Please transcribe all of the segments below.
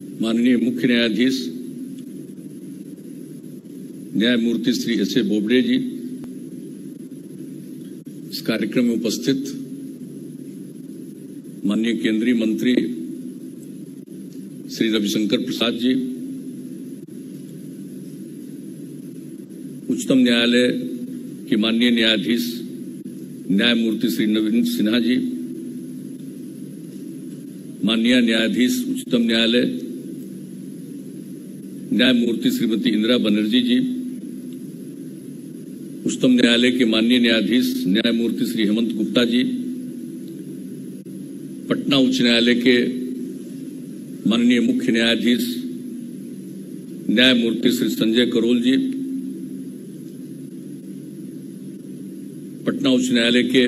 माननीय मुख्य न्यायाधीश, न्यायमूर्ति श्री एस ए बोबडे जी, इस कार्यक्रम में उपस्थित माननीय केंद्रीय मंत्री श्री रविशंकर प्रसाद जी, उच्चतम न्यायालय के माननीय न्यायाधीश, न्यायमूर्ति श्री नवीन सिन्हा जी, माननीय न्यायाधीश, उच्चतम न्यायालय न्यायमूर्ति श्रीमती इंदिरा बनर्जी जी, उच्चतम न्यायालय के माननीय न्यायाधीश न्यायमूर्ति श्री हेमंत गुप्ता जी, पटना उच्च न्यायालय के माननीय मुख्य न्यायाधीश न्यायमूर्ति श्री संजय करोल जी, पटना उच्च न्यायालय के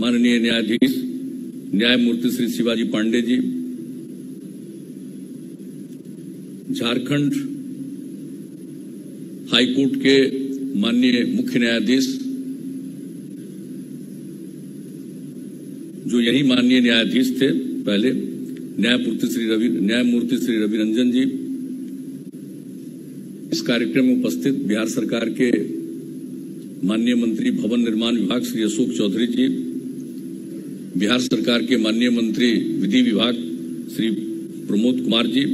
माननीय न्यायाधीश न्यायमूर्ति श्री शिवाजी पांडे जी झारखंड हाईकोर्ट के माननीय मुख्य न्यायाधीश, जो यही माननीय न्यायाधीश थे पहले, न्यायमूर्ति श्री रवि, न्यायमूर्ति श्री रवि रंजन जी, इस कार्यक्रम में उपस्थित बिहार सरकार के माननीय मंत्री भवन निर्माण विभाग श्री अशोक चौधरी जी, बिहार सरकार के माननीय मंत्री विधि विभाग श्री प्रमोद कुमार जी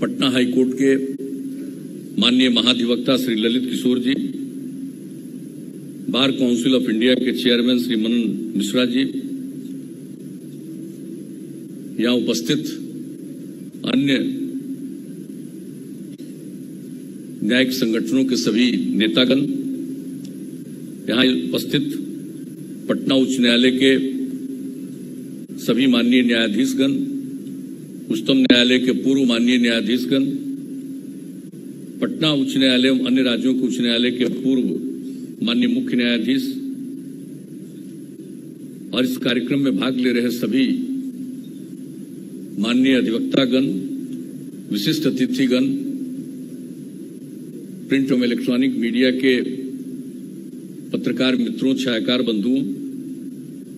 पटना हाईकोर्ट के माननीय महाधिवक्ता Shri Lalit Kishore ji, bar council of India के चेयरमैन श्री मनन मिश्रा जी, यहाँ उपस्थित अन्य न्यायिक संगठनों के सभी नेतागण, यहाँ उपस्थित पटना उच्च न्यायालय के सभी माननीय न्यायाधीशगण उच्चतम न्यायालय के पूर्व माननीय न्यायाधीशगण, पटना उच्च न्यायालय एवं अन्य राज्यों के उच्च न्यायालय के पूर्व माननीय मुख्य न्यायाधीश और इस कार्यक्रम में भाग ले रहे सभी माननीय अधिवक्तागण, विशिष्ट अतिथिगण, प्रिंट एवं इलेक्ट्रॉनिक मीडिया के पत्रकार मित्रों, छायाकार बंधुओं,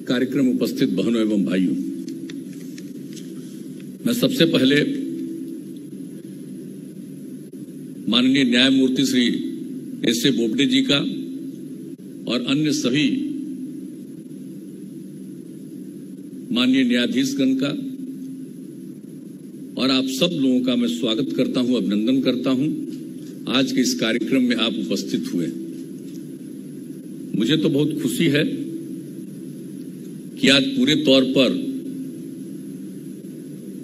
कार्यक्रम उपस्थित बहनों एवं भाइयों। मैं सबसे पहले माननीय न्यायमूर्ति श्री एस ए बोबडे जी का और अन्य सभी माननीय न्यायाधीशगण का और आप सब लोगों का मैं स्वागत करता हूँ, अभिनंदन करता हूँ। आज के इस कार्यक्रम में आप उपस्थित हुए मुझे तो बहुत खुशी है कि आज पूरे तौर पर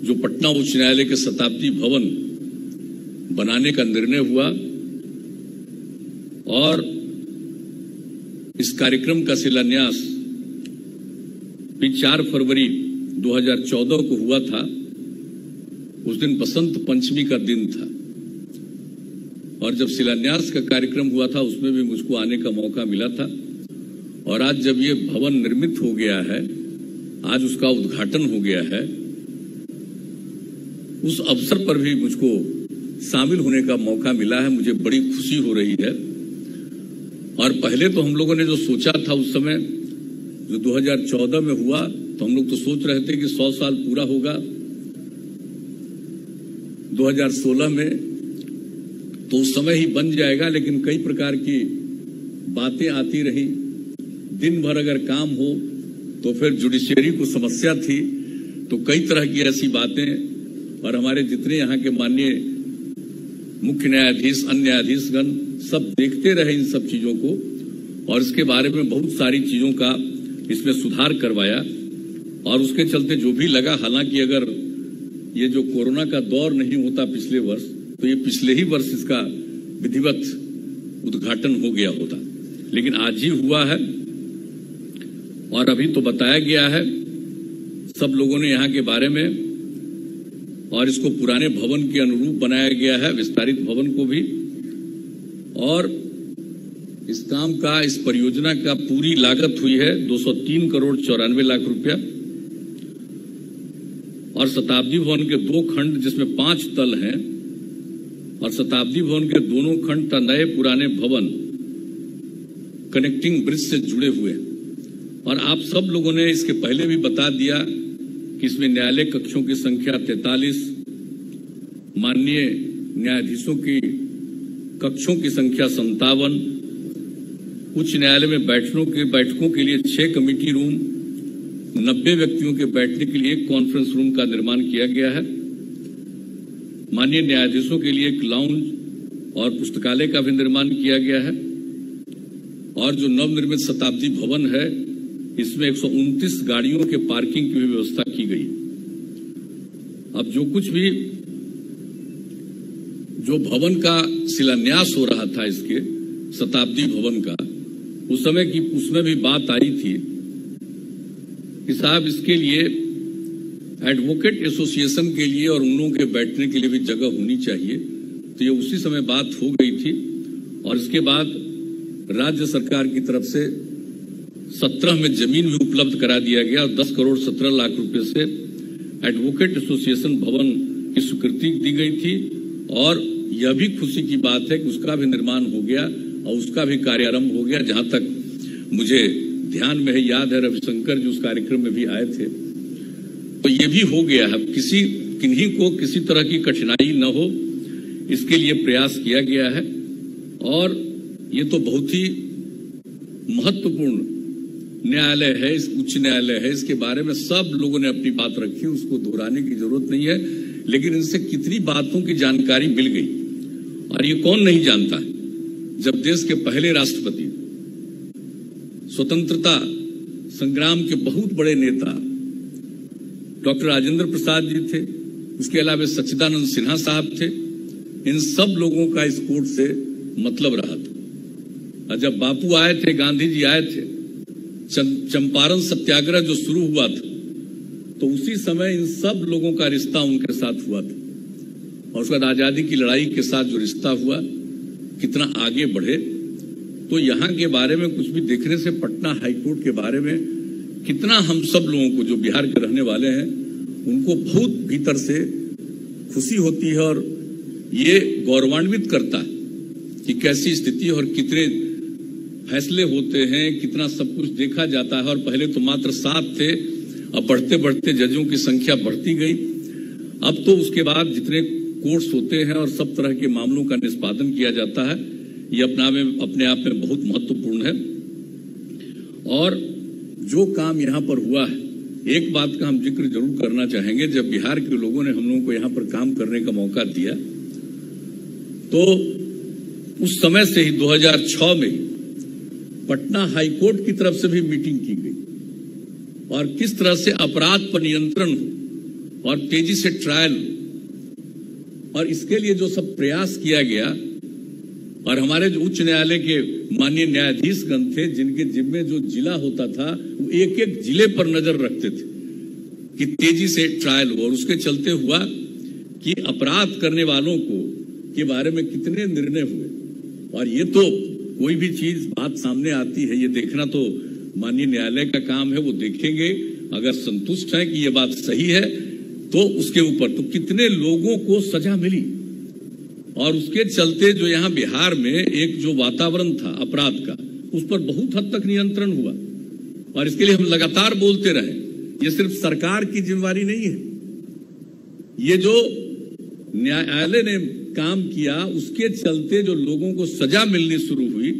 जो पटना उच्च न्यायालय के शताब्दी भवन बनाने का निर्णय हुआ और इस कार्यक्रम का शिलान्यास भी 4 फरवरी 2014 को हुआ था। उस दिन बसंत पंचमी का दिन था। और जब शिलान्यास का कार्यक्रम हुआ था, उसमें भी मुझको आने का मौका मिला था। और आज जब ये भवन निर्मित हो गया है, आज उसका उद्घाटन हो गया है उस अवसर पर भी मुझको शामिल होने का मौका मिला है, मुझे बड़ी खुशी हो रही है। और पहले तो हम लोगों ने जो सोचा था उस समय, जो 2014 में हुआ तो हम लोग तो सोच रहे थे कि 100 साल पूरा होगा। 2016 में तो उस समय ही बन जाएगा, लेकिन कई प्रकार की बातें आती रही। दिन भर अगर काम हो तो फिर जुडिशियरी को समस्या थी तो कई तरह की ऐसी बातें और हमारे जितने यहाँ के माननीय मुख्य न्यायाधीश अन्य न्यायाधीशगण सब देखते रहे इन सब चीज़ों को और इसके बारे में बहुत सारी चीज़ों का इसमें सुधार करवाया और उसके चलते जो भी लगा, हालाँकि अगर ये जो कोरोना का दौर नहीं होता पिछले वर्ष तो ये पिछले ही वर्ष इसका विधिवत उद्घाटन हो गया होता। लेकिन आज ही हुआ है और अभी तो बताया गया है, सब लोगों ने यहाँ के बारे में और इसको पुराने भवन के अनुरूप बनाया गया है, विस्तारित भवन को भी। और इस काम का, इस परियोजना का पूरी लागत हुई है 203 करोड़ चौरानवे लाख रुपया। और शताब्दी भवन के दो खंड, जिसमें पाँच तल हैं, और शताब्दी भवन के दोनों खंड नए पुराने भवन कनेक्टिंग ब्रिज से जुड़े हुए हैं। और आप सब लोगों ने इसके पहले भी बता दिया इसमें न्यायालय कक्षों की संख्या 43, माननीय न्यायाधीशों की कक्षों की संख्या संतावन उच्च न्यायालय में बैठकों के बैठकों के लिए छह कमेटी रूम नब्बे व्यक्तियों के बैठने के लिए एक कॉन्फ्रेंस रूम का निर्माण किया गया है। माननीय न्यायाधीशों के लिए एक लाउंज और पुस्तकालय का भी निर्माण किया गया है। और जो नवनिर्मित शताब्दी भवन है इसमें एक गाड़ियों के पार्किंग की भी व्यवस्था की गई। अब जो कुछ भी, जो भवन का शिलान्यास हो रहा था इसके, शताब्दी भवन का, उस समय की, उसमें भी बात आई थी कि साहब इसके लिए एडवोकेट एसोसिएशन के लिए और उन लोगों के बैठने के लिए भी जगह होनी चाहिए। तो ये उसी समय बात हो गई थी और इसके बाद राज्य सरकार की तरफ़ से सत्रह में ज़मीन भी उपलब्ध करा दिया गया और दस करोड़ सत्रह लाख रुपए से एडवोकेट एसोसिएशन भवन की स्वीकृति दी गई थी। और यह भी खुशी की बात है कि उसका भी निर्माण हो गया और उसका भी कार्यारंभ हो गया। जहाँ तक मुझे ध्यान में है, याद है, रविशंकर जी उस कार्यक्रम में भी आए थे। तो ये भी हो गया है। किसी, किन्हीं को किसी तरह की कठिनाई न हो, इसके लिए प्रयास किया गया है। और ये तो बहुत ही महत्वपूर्ण न्यायालय है, इस उच्च न्यायालय है, इसके बारे में सब लोगों ने अपनी बात रखी, उसको दोहराने की ज़रूरत नहीं है, लेकिन इनसे कितनी बातों की जानकारी मिल गई? और ये कौन नहीं जानता? है जब देश के पहले राष्ट्रपति, स्वतंत्रता संग्राम के बहुत बड़े नेता डॉक्टर राजेंद्र प्रसाद जी थे, उसके अलावा सच्चिदानंद सिन्हा साहब थे, इन सब लोगों का इस कोर्ट से मतलब रहा था। और जब बापू आए थे, गांधी जी आए थे चंपारण सत्याग्रह जो शुरू हुआ था तो उसी समय इन सब लोगों का रिश्ता उनके साथ हुआ था। और उसके बाद आज़ादी की लड़ाई के साथ जो रिश्ता हुआ, कितना आगे बढ़े तो यहाँ के बारे में कुछ भी देखने से पटना हाईकोर्ट के बारे में कितना हम सब लोगों को जो बिहार के रहने वाले हैं, उनको बहुत भीतर से खुशी होती है और ये गौरवान्वित करता है कि कैसी स्थिति और कितने फैसले होते हैं, कितना सब कुछ देखा जाता है, और पहले तो मात्र सात थे, अब बढ़ते बढ़ते जजों की संख्या बढ़ती गई। अब तो उसके बाद जितने कोर्ट्स होते हैं और सब तरह के मामलों का निष्पादन किया जाता है, ये अपना में, अपने आप में बहुत महत्वपूर्ण है। और जो काम यहाँ पर हुआ है, एक बात का हम ज़िक्र ज़रूर करना चाहेंगे, जब बिहार के लोगों ने हम लोगों को यहाँ पर काम करने का मौका दिया तो उस समय से ही 2006 में पटना हाईकोर्ट की तरफ़ से भी मीटिंग की गई। और किस तरह से अपराध पर नियंत्रण हो और तेज़ी से ट्रायल और इसके लिए जो सब प्रयास किया गया, और हमारे जो उच्च न्यायालय के माननीय न्यायाधीश गण थे, जिनके जिम्मे जो जिला होता था, वो एक एक ज़िले पर नज़र रखते थे कि तेज़ी से ट्रायल हो और उसके चलते हुआ कि अपराध करने वालों को के बारे में कितने निर्णय हुए। और ये तो कोई भी चीज़ बात सामने आती है, ये देखना तो माननीय न्यायालय का काम है, वो देखेंगे। अगर संतुष्ट है कि ये बात सही है तो उसके ऊपर तो कितने लोगों को सजा मिली। और उसके चलते जो यहाँ बिहार में एक जो वातावरण था, अपराध का, उस पर बहुत हद तक नियंत्रण हुआ। और इसके लिए हम लगातार बोलते रहे, ये सिर्फ़ सरकार की जिम्मेवारी नहीं है। ये जो न्यायालय ने काम किया, उसके चलते जो लोगों को सजा मिलनी शुरू हुई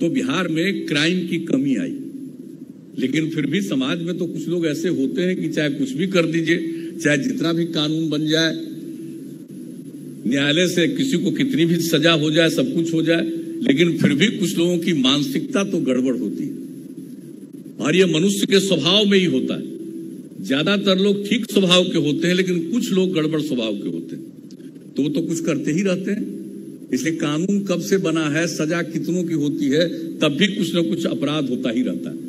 तो बिहार में क्राइम की कमी आई। लेकिन फिर भी समाज में तो कुछ लोग ऐसे होते हैं कि चाहे कुछ भी कर दीजिए, चाहे जितना भी कानून बन जाए, न्यायालय से किसी को कितनी भी सजा हो जाए, सब कुछ हो जाए, लेकिन फिर भी कुछ लोगों की मानसिकता तो गड़बड़ होती है। और यह मनुष्य के स्वभाव में ही होता है। ज़्यादातर लोग ठीक स्वभाव के होते हैं, लेकिन कुछ लोग गड़बड़ स्वभाव के होते हैं। तो तो कुछ करते ही रहते हैं। इसलिए कानून कब से बना है, सजा कितनों की होती है, तब भी कुछ ना कुछ अपराध होता ही रहता है।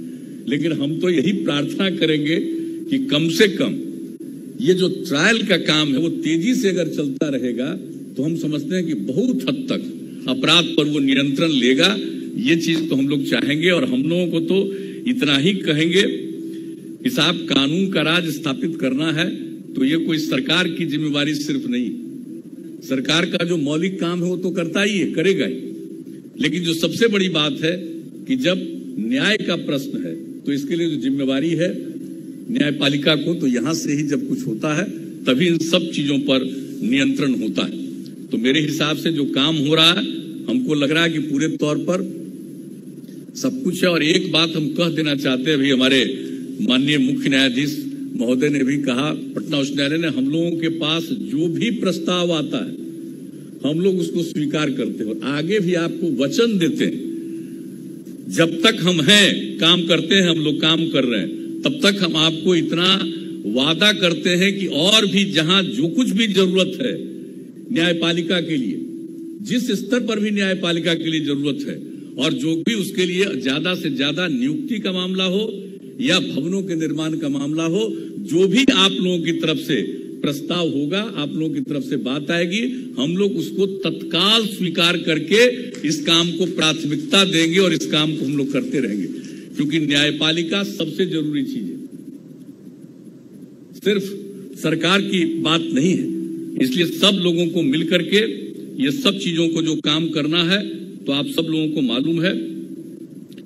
लेकिन हम तो यही प्रार्थना करेंगे कि कम से कम ये जो ट्रायल का काम है, वो तेज़ी से अगर चलता रहेगा तो हम समझते हैं कि बहुत हद तक अपराध पर वो नियंत्रण लेगा। ये चीज़ तो हम लोग चाहेंगे और हम लोगों को तो इतना ही कहेंगे कि साहब, कानून का राज स्थापित करना है तो ये कोई सरकार की जिम्मेवारी सिर्फ़ नहीं। सरकार का जो मौलिक काम है वो तो करता ही है, करेगा ही। लेकिन जो सबसे बड़ी बात है कि जब न्याय का प्रश्न है तो इसके लिए जो जिम्मेवारी है, न्यायपालिका को तो यहाँ से ही जब कुछ होता है, तभी इन सब चीज़ों पर नियंत्रण होता है। तो मेरे हिसाब से जो काम हो रहा है, हमको लग रहा है कि पूरे तौर पर सब कुछ है और एक बात हम कह देना चाहते हैं, अभी हमारे माननीय मुख्य न्यायाधीश महोदय ने भी कहा, पटना उच्च न्यायालय ने, हम लोगों के पास जो भी प्रस्ताव आता है, हम लोग उसको स्वीकार करते हैं और आगे भी आपको वचन देते हैं। जब तक हम हैं, काम करते हैं, हम लोग काम कर रहे हैं, तब तक हम आपको इतना वादा करते हैं कि और भी जहाँ जो कुछ भी ज़रूरत है, न्यायपालिका के लिए, जिस स्तर पर भी न्यायपालिका के लिए ज़रूरत है, और जो भी उसके लिए ज़्यादा से ज़्यादा नियुक्ति का मामला हो या भवनों के निर्माण का मामला हो, जो भी आप लोगों की तरफ़ से प्रस्ताव होगा, आप लोगों की तरफ़ से बात आएगी, हम लोग उसको तत्काल स्वीकार करके इस काम को प्राथमिकता देंगे और इस काम को हम लोग करते रहेंगे। क्योंकि न्यायपालिका सबसे ज़रूरी चीज़ है। सिर्फ़ सरकार की बात नहीं है। इसलिए सब लोगों को मिलकर के ये सब चीज़ों को जो काम करना है तो आप सब लोगों को मालूम है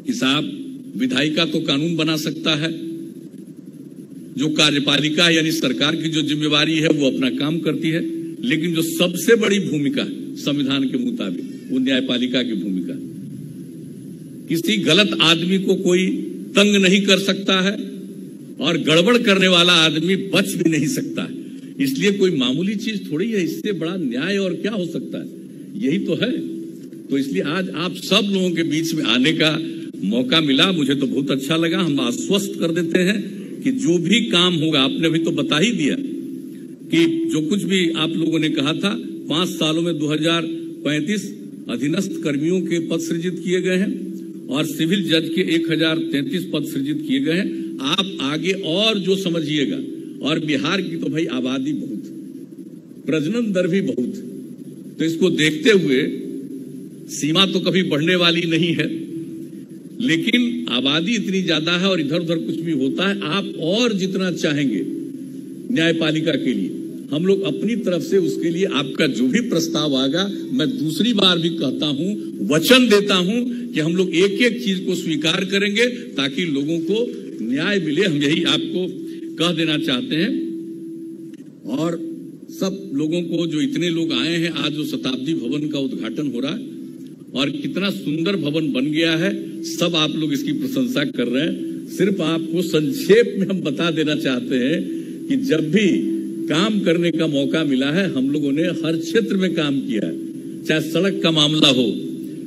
कि साहब विधायिका तो कानून बना सकता है। जो कार्यपालिका यानी सरकार की जो जिम्मेवारी है, वो अपना काम करती है। लेकिन जो सबसे बड़ी भूमिका संविधान के मुताबिक, वो न्यायपालिका की भूमिका। किसी गलत आदमी को कोई तंग नहीं कर सकता है और गड़बड़ करने वाला आदमी बच भी नहीं सकता है। इसलिए कोई मामूली चीज़ थोड़ी है, इससे बड़ा न्याय और क्या हो सकता है? यही तो है। तो इसलिए आज आप सब लोगों के बीच में आने का मौका मिला, मुझे तो बहुत अच्छा लगा। हम आश्वस्त कर देते हैं कि जो भी काम होगा, आपने अभी तो बता ही दिया कि जो कुछ भी आप लोगों ने कहा था, पाँच सालों में 2035 अधीनस्थ कर्मियों के पद सृजित किए गए हैं और सिविल जज के 1033 पद सृजित किए गए हैं। आप आगे और जो समझिएगा, और बिहार की तो भाई आबादी बहुत, प्रजनन दर भी बहुत। तो इसको देखते हुए सीमा तो कभी बढ़ने वाली नहीं है। लेकिन आबादी इतनी ज़्यादा है और इधर उधर कुछ भी होता है, आप और जितना चाहेंगे न्यायपालिका के लिए। हम लोग अपनी तरफ़ से उसके लिए आपका जो भी प्रस्ताव आएगा, मैं दूसरी बार भी कहता हूँ, वचन देता हूँ कि हम लोग एक एक चीज़ को स्वीकार करेंगे ताकि लोगों को न्याय मिले। हम यही आपको कह देना चाहते हैं। और सब लोगों को, जो इतने लोग आए हैं, आज जो शताब्दी भवन का उद्घाटन हो रहा है और कितना सुंदर भवन बन गया है, सब आप लोग इसकी प्रशंसा कर रहे हैं। सिर्फ़ आपको संक्षेप में हम बता देना चाहते हैं कि जब भी काम करने का मौका मिला है, हम लोगों ने हर क्षेत्र में काम किया है। चाहे सड़क का मामला हो,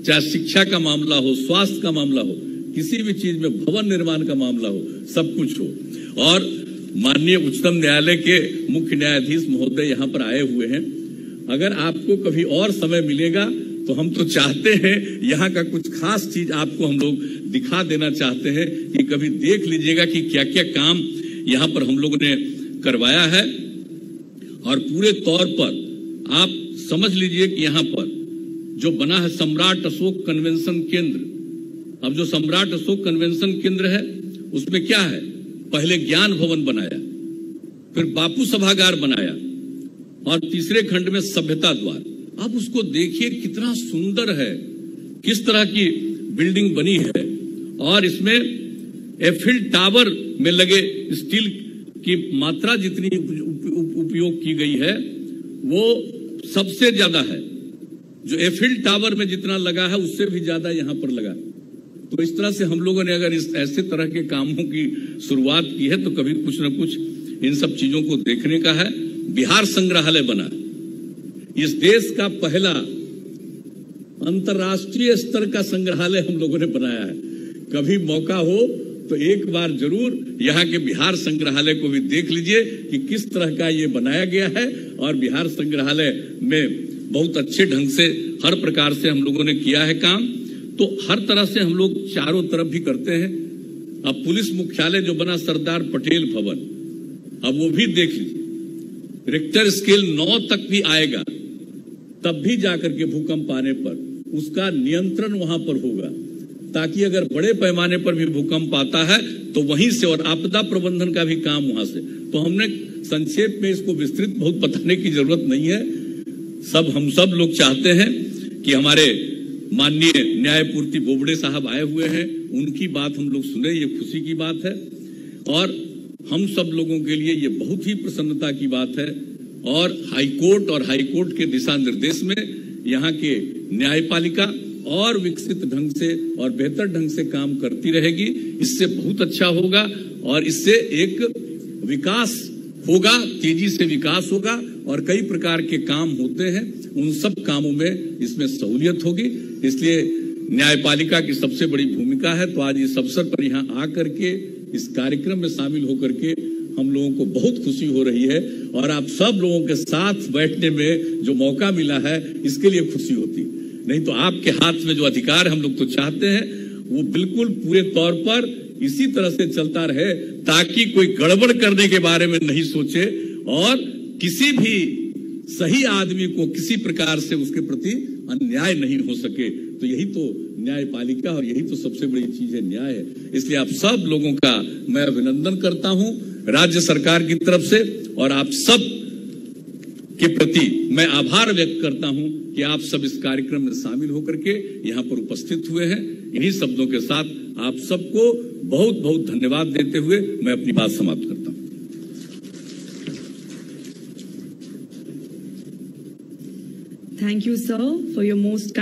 चाहे शिक्षा का मामला हो, स्वास्थ्य का मामला हो, किसी भी चीज़ में भवन निर्माण का मामला हो, सब कुछ हो। और माननीय उच्चतम न्यायालय के मुख्य न्यायाधीश महोदय यहाँ पर आए हुए हैं। अगर आपको कभी और समय मिलेगा तो हम तो चाहते हैं, यहाँ का कुछ खास चीज़ आपको हम लोग दिखा देना चाहते हैं कि कभी देख लीजिएगा कि क्या क्या काम यहाँ पर हम लोगों ने करवाया है। और पूरे तौर पर आप समझ लीजिए कि यहाँ पर जो बना है सम्राट अशोक कन्वेंशन केंद्र, अब जो सम्राट अशोक कन्वेंशन केंद्र है, उसमें क्या है? पहले ज्ञान भवन बनाया, फिर बापू सभागार बनाया, और तीसरे खंड में सभ्यता द्वार। अब उसको देखिए कितना सुंदर है, किस तरह की बिल्डिंग बनी है। और इसमें एफिल टावर में लगे स्टील की मात्रा जितनी उपयोग की गई है, वो सबसे ज़्यादा है। जो एफिल टावर में जितना लगा है, उससे भी ज़्यादा यहाँ पर लगा। तो इस तरह से हम लोगों ने अगर इस, ऐसे तरह के कामों की शुरुआत की है तो कभी कुछ ना कुछ इन सब चीज़ों को देखने का है। बिहार संग्रहालय बना। इस देश का पहला अंतर्राष्ट्रीय स्तर का संग्रहालय हम लोगों ने बनाया है। कभी मौका हो तो एक बार ज़रूर यहाँ के बिहार संग्रहालय को भी देख लीजिए कि किस तरह का ये बनाया गया है और बिहार संग्रहालय में बहुत अच्छे ढंग से, हर प्रकार से हम लोगों ने किया है काम। तो हर तरह से हम लोग चारों तरफ़ भी करते हैं। अब पुलिस मुख्यालय जो बना सरदार पटेल भवन, अब वो भी देख लीजिए। रिक्टर स्केल नौ तक भी आएगा। तब भी जाकर के भूकंप आने पर उसका नियंत्रण वहाँ पर होगा। ताकि अगर बड़े पैमाने पर भी भूकंप आता है तो वहीं से और आपदा प्रबंधन का भी काम वहाँ से। तो हमने संक्षेप में इसको विस्तृत, बहुत बताने की ज़रूरत नहीं है। सब, हम सब लोग चाहते हैं कि हमारे माननीय न्यायपूर्ति बोबड़े साहब आए हुए हैं। उनकी बात हम लोग सुने, ये खुशी की बात है। और हम सब लोगों के लिए ये बहुत ही प्रसन्नता की बात है और हाईकोर्ट और हाईकोर्ट के दिशा निर्देश में यहाँ के न्यायपालिका और विकसित ढंग से और बेहतर ढंग से काम करती रहेगी। इससे बहुत अच्छा होगा और इससे एक विकास होगा, तेज़ी से विकास होगा और कई प्रकार के काम होते हैं। उन सब कामों में इसमें सहूलियत होगी। इसलिए न्यायपालिका की सबसे बड़ी भूमिका है। तो आज इस अवसर पर यहाँ आकर के इस कार्यक्रम में शामिल होकर के हम लोगों को बहुत खुशी हो रही है और आप सब लोगों के साथ बैठने में जो मौका मिला है, इसके लिए खुशी होती। नहीं तो आपके हाथ में जो अधिकार हम लोग तो चाहते हैं, वो बिल्कुल पूरे तौर पर इसी तरह से चलता रहे, ताकि कोई गड़बड़ करने के बारे में नहीं सोचे और किसी भी सही आदमी को किसी प्रकार से उसके प्रति अन्याय नहीं हो सके। तो यही तो न्यायपालिका, और यही तो सबसे बड़ी चीज़ है न्याय। है इसलिए आप सब लोगों का मैं अभिनंदन करता हूँ। राज्य सरकार की तरफ़ से और आप सब के प्रति मैं आभार व्यक्त करता हूँ कि आप सब इस कार्यक्रम में शामिल होकर के यहाँ पर उपस्थित हुए हैं इन्हीं शब्दों के साथ आप सबको बहुत बहुत धन्यवाद देते हुए मैं अपनी बात समाप्त करता हूँ thank you sir for your most.